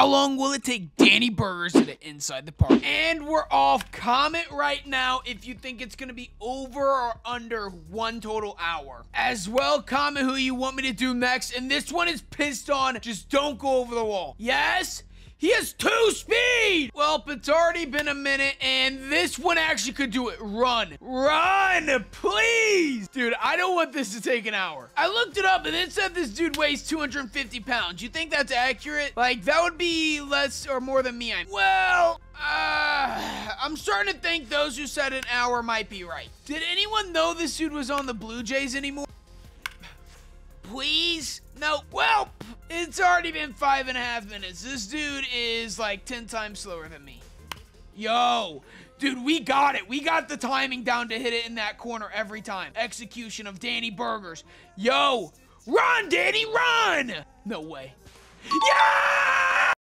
How long will it take Danny Burgers to inside the park? And we're off. Comment right now if you think it's gonna be over or under one total hour. As well, comment who you want me to do next. And this one is pissed on. Just don't go over the wall. Yes? He has two speed! Well, it's already been a minute, and this one actually could do it. Run. Run, please! Dude, I don't want this to take an hour. I looked it up, and it said this dude weighs 250 pounds. You think that's accurate? Like, that would be less or more than me. I'm well... Uh, I'm starting to think those who said an hour might be right. Did anyone know this dude was on the Blue Jays anymore? Please? No. Well, it's already been five and a half minutes. This dude is like 10 times slower than me. Yo, dude, we got it. We got the timing down to hit it in that corner every time. Execution of Danny Burgers. Yo, run, Danny, run! No way. Yeah!